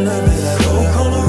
another level.